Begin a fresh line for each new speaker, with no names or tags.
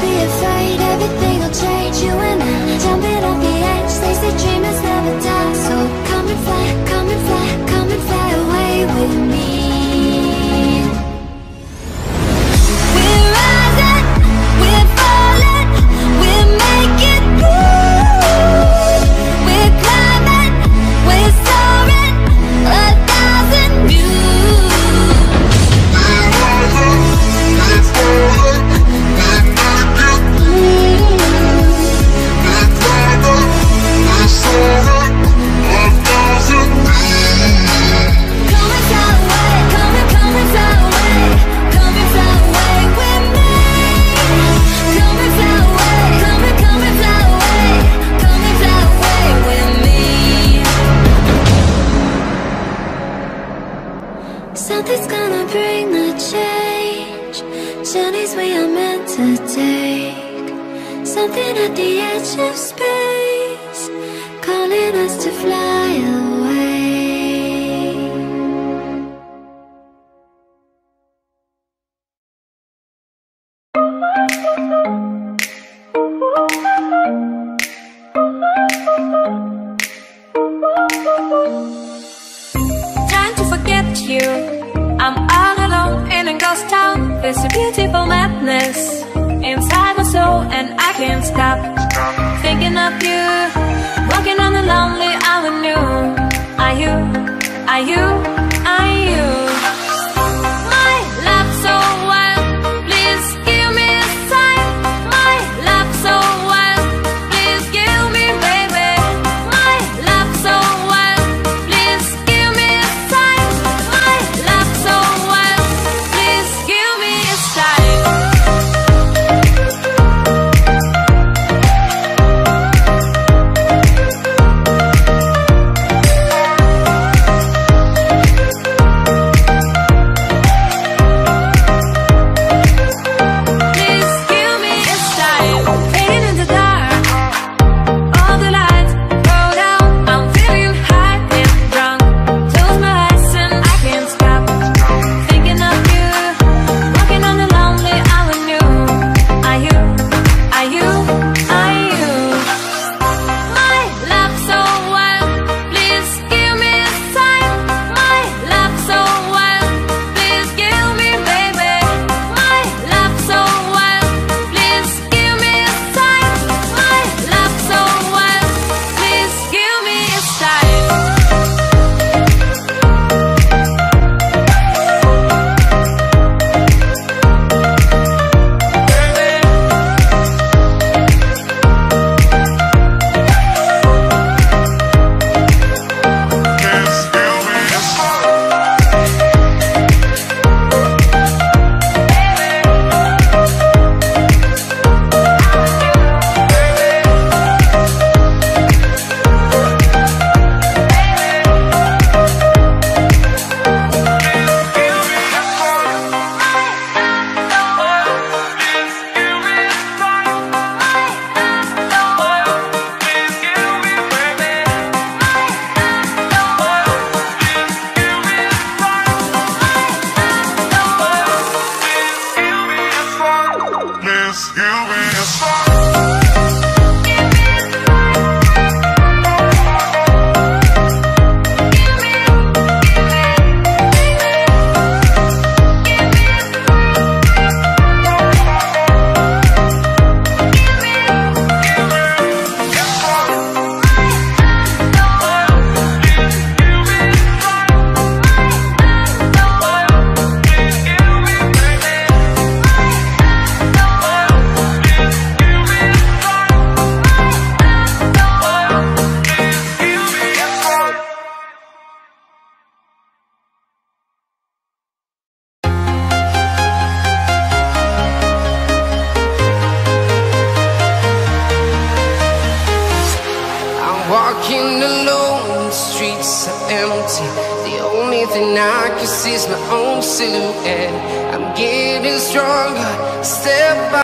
be afraid, everything will change you and I. Don't be
Something at the edge of space Calling us to fly away.
To forget you. I'm all alone in a ghost town. It's a beautiful madness but I can't stop Thinking of you Walking on the lonely avenue. Are you, are you?
empty. The only thing I can see is my own silhouette. I'm getting stronger, step by